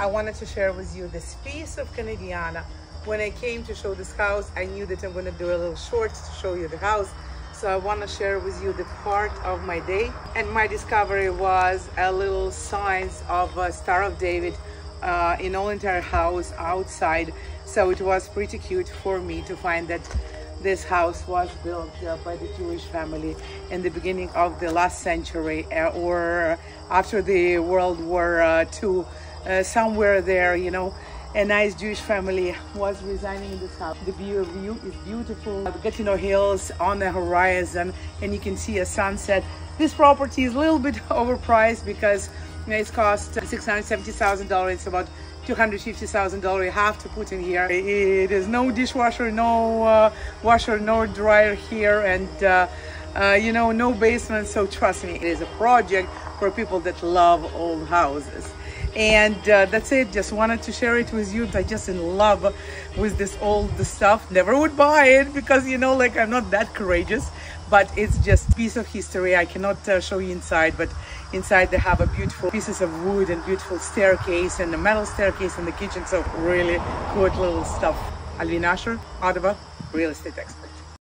I wanted to share with you this piece of Canadiana. When I came to show this house, I knew that I'm going to do a little short to show you the house. So I want to share with you the part of my day. And my discovery was a little signs of a Star of David uh, in all entire house outside. So it was pretty cute for me to find that this house was built uh, by the Jewish family in the beginning of the last century uh, or after the World War II, uh, somewhere there, you know. A nice Jewish family was residing in this house. The view, view is beautiful. The Gatineau Hills on the horizon and you can see a sunset. This property is a little bit overpriced because it's cost $670,000. It's about $250,000 you have to put in here. It is no dishwasher, no uh, washer, no dryer here, and uh, uh, you know, no basement. So trust me, it is a project for people that love old houses. And uh, that's it. Just wanted to share it with you. I just in love with this old stuff. Never would buy it because you know, like I'm not that courageous. But it's just piece of history. I cannot uh, show you inside, but Inside they have a beautiful pieces of wood and beautiful staircase and a metal staircase in the kitchen. So really good little stuff. Alvina Usher, Ottawa, real estate expert.